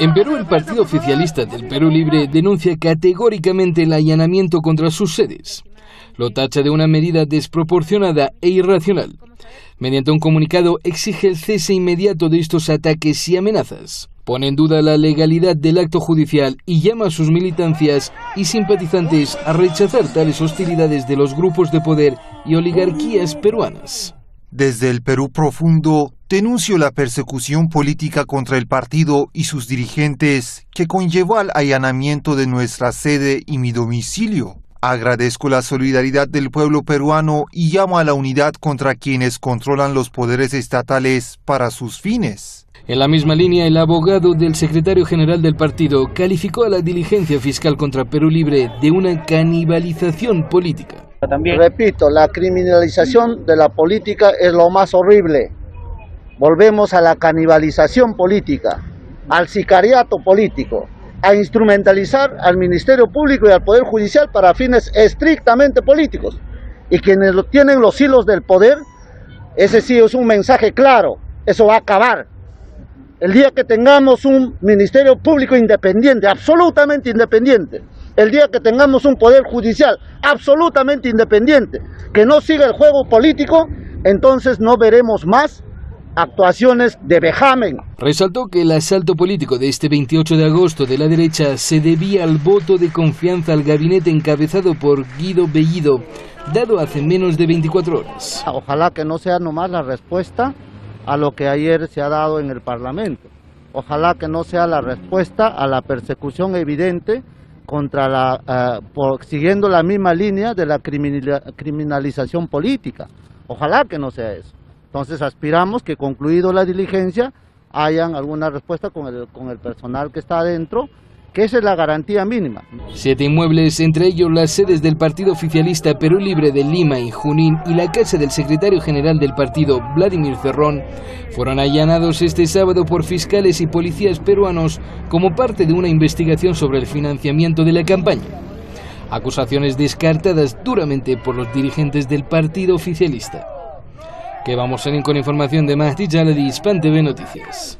En Perú, el Partido Oficialista del Perú Libre denuncia categóricamente el allanamiento contra sus sedes. Lo tacha de una medida desproporcionada e irracional. Mediante un comunicado exige el cese inmediato de estos ataques y amenazas. Pone en duda la legalidad del acto judicial y llama a sus militancias y simpatizantes a rechazar tales hostilidades de los grupos de poder y oligarquías peruanas. Desde el Perú profundo, denuncio la persecución política contra el partido y sus dirigentes que conllevó al allanamiento de nuestra sede y mi domicilio. Agradezco la solidaridad del pueblo peruano y llamo a la unidad contra quienes controlan los poderes estatales para sus fines. En la misma línea, el abogado del secretario general del partido calificó a la diligencia fiscal contra Perú Libre de una canibalización política. Repito, la criminalización de la política es lo más horrible. Volvemos a la canibalización política, al sicariato político, a instrumentalizar al Ministerio Público y al Poder Judicial para fines estrictamente políticos. Y quienes tienen los hilos del poder, ese sí es un mensaje claro, eso va a acabar. El día que tengamos un Ministerio Público independiente, absolutamente independiente, el día que tengamos un poder judicial absolutamente independiente, que no siga el juego político, entonces no veremos más actuaciones de vejamen. Resaltó que el asalto político de este 28 de agosto de la derecha se debía al voto de confianza al gabinete encabezado por Guido Bellido, dado hace menos de 24 horas. Ojalá que no sea nomás la respuesta a lo que ayer se ha dado en el Parlamento. Ojalá que no sea la respuesta a la persecución evidente contra la, eh, siguiendo la misma línea de la criminalización política. Ojalá que no sea eso. Entonces aspiramos que concluido la diligencia hayan alguna respuesta con el, con el personal que está adentro, que esa es la garantía mínima. Siete inmuebles, entre ellos las sedes del Partido Oficialista Perú Libre de Lima y Junín y la casa del secretario general del partido, Vladimir Cerrón, fueron allanados este sábado por fiscales y policías peruanos como parte de una investigación sobre el financiamiento de la campaña. Acusaciones descartadas duramente por los dirigentes del Partido Oficialista. Que vamos a ir con información de Mahdi Jaladi, Hispan TV Noticias.